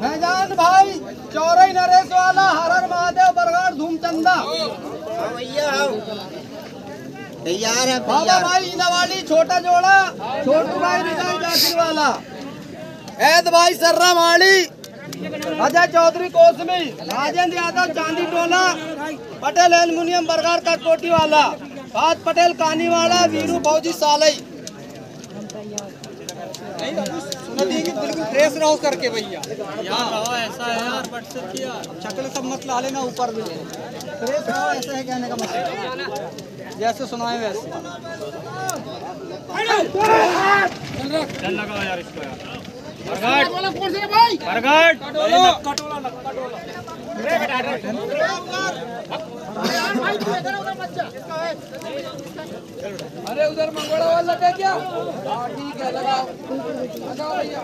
मैदान भाई चौरई नरेश वाला हरर महादेव बरगाड़ धूमचंदा। तैयार है बाबा भाई इनावाली छोटा जोड़ा छोटू भाई रिजाई जाकिर वाला ऐद भाई सर्रा माड़ी अजय चौधरी कोसमी राजेंद्र यादव चांदी टोला पटेल एल्युमिनियम बरगाड़ का कोटी वाला बात पटेल कानी वाला वीरू फौजी सालई। बिल्कुल फ्रेश रहो करके भैया। यार रहो ऐसा है यार बट किया शक्ल सब मत ला लेना ऊपर में। फ्रेश रहो ऐसा है कहने का मतलब। जैसे सुनाए वैसे। चल लगाओ यार इसको यार। बरगट बरगट अरे उधर मंगोड़ा वाला लगा क्या? ठीक है लगाओ। लगाओ भैया।